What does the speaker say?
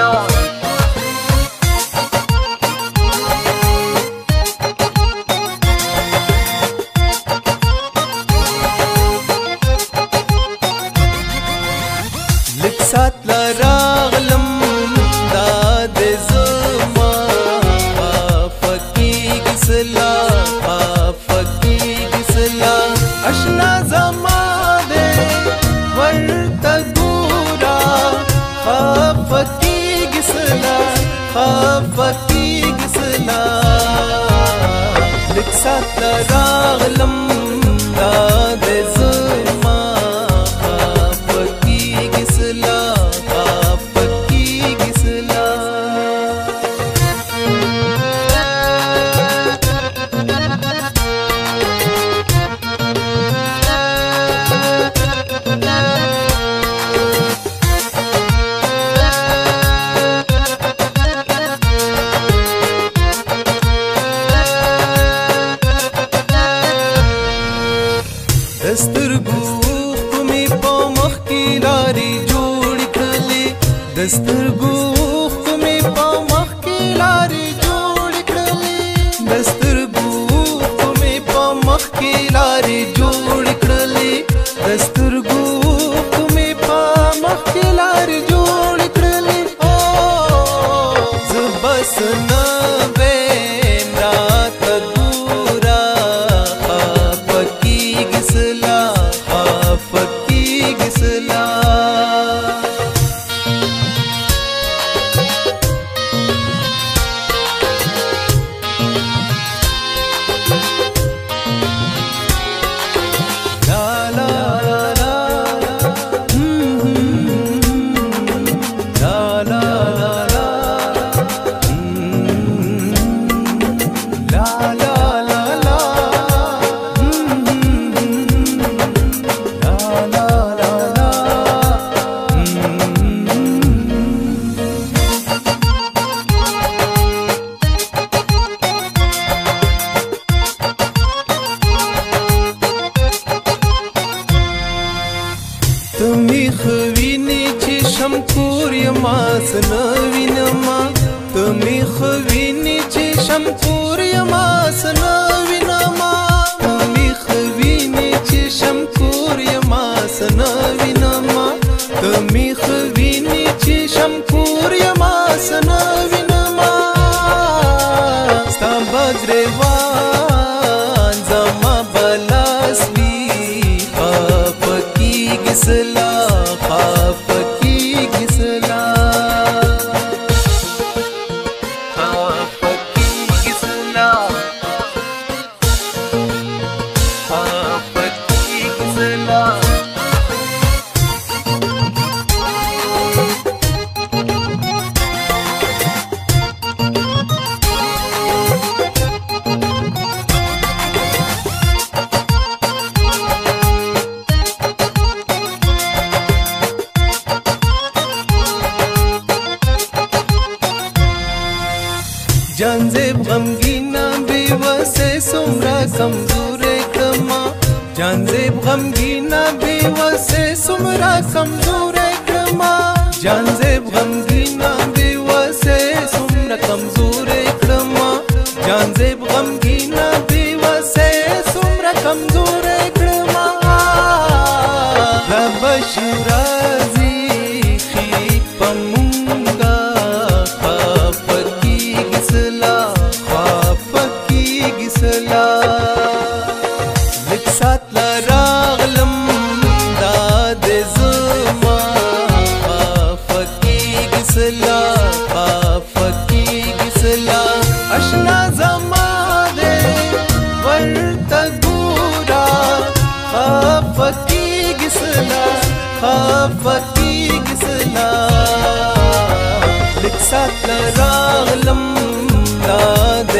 دنیا لک سات لراغلم دا د زما فقیق سلا فقیق سلا اشنا زما دې ورته ګورا فقیق خفقیږي سلا لکسات راغلم دسترګو کومې په مخ کې لارې جوړ کړلې دسترګو کومې په مخ کې لارې جوړ کړلې دسترګو کومې په مخ کې لارې جوړ کړلې دسترګو کومې په مخ کې لارې جوړ کړلې او زبسنا به 自由。خوینې چې شمکور یم سن وینم ته می خوینې چې شمکور یم سن وینم किस लाखा जानजे ना बेवसे सुमरा कमजोरे कमा जानजे ना बेवसे सुमरा कमजोरे कमा जानजे ना बेवसे सुमरा कमजोरे कमा जानजे ना बेवसे सुमरा कमजोरे कमा रब शुराजी لراغلم دا د زما فکی گسلا فکی گسلا اشنا زما دې ورته ګورا فکی گسلا فکی گسلا لکسات لراغلم دا د